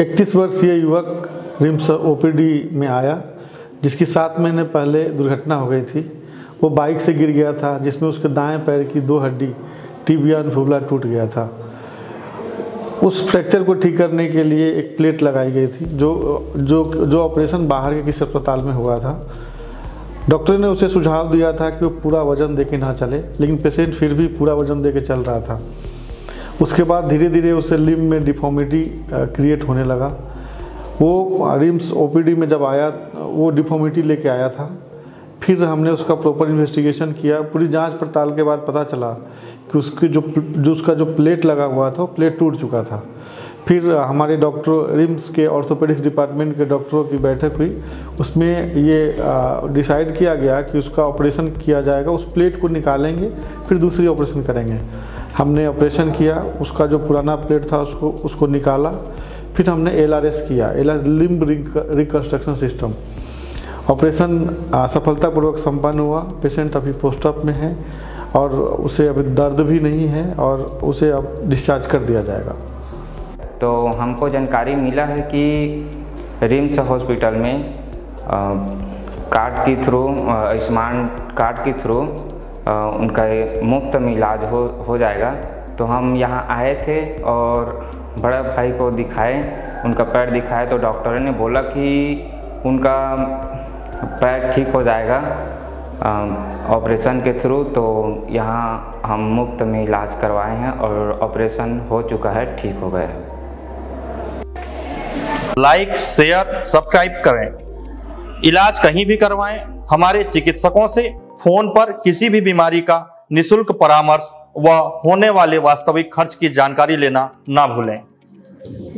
इकतीस वर्षीय युवक रिम्स ओपीडी में आया, जिसकी सात महीने पहले दुर्घटना हो गई थी। वो बाइक से गिर गया था, जिसमें उसके दाएँ पैर की दो हड्डी, टिबिया फूबला टूट गया था। उस फ्रैक्चर को ठीक करने के लिए एक प्लेट लगाई गई थी, जो जो जो ऑपरेशन बाहर के किसी अस्पताल में हुआ था। डॉक्टर ने उसे सुझाव दिया था कि वो पूरा वज़न दे के ना चले, लेकिन पेशेंट फिर भी पूरा वज़न दे के चल रहा था। उसके बाद धीरे धीरे उसे लिम में डिफॉर्मिटी क्रिएट होने लगा। वो रिम्स ओपीडी में जब आया, वो डिफॉर्मिटी लेके आया था। फिर हमने उसका प्रॉपर इन्वेस्टिगेशन किया। पूरी जाँच पड़ताल के बाद पता चला कि उसकी जो जो उसका जो प्लेट लगा हुआ था, वो प्लेट टूट चुका था। फिर हमारे डॉक्टर रिम्स के ऑर्थोपेडिक्स डिपार्टमेंट के डॉक्टरों की बैठक हुई। उसमें ये डिसाइड किया गया कि उसका ऑपरेशन किया जाएगा, उस प्लेट को निकालेंगे, फिर दूसरी ऑपरेशन करेंगे। हमने ऑपरेशन किया, उसका जो पुराना प्लेट था उसको उसको निकाला, फिर हमने एलआरएस किया L limb reconstruction system. Operation सफलतापूर्वक संपन्न हुआ, पेशेंट अभी पोस्ट ऑप में है और उसे अभी दर्द भी नहीं है और उसे अब डिस्चार्ज कर दिया जाएगा। तो हमको जानकारी मिला है कि रिम्स हॉस्पिटल में कार्ड के थ्रू आयुष्मान कार्ड के थ्रू उनका मुफ़्त में इलाज हो हो जाएगा। तो हम यहाँ आए थे और बड़ा भाई को दिखाए, उनका पैर दिखाए तो डॉक्टर ने बोला कि उनका पैर ठीक हो जाएगा ऑपरेशन के थ्रू तो यहाँ हम मुफ़्त में इलाज करवाए हैं और ऑपरेशन हो चुका है, ठीक हो गया है। लाइक, शेयर, सब्सक्राइब करें। इलाज कहीं भी करवाएँ, हमारे चिकित्सकों से फ़ोन पर किसी भी बीमारी का निशुल्क परामर्श व होने वाले वास्तविक खर्च की जानकारी लेना ना भूलें।